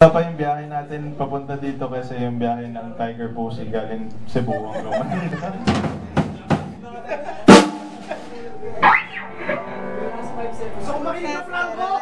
Ito pa yung biyahe natin papunta dito kasi yung biyahe ng Tiger Pussy galing Cebu ang Manila. Gusto na Franco!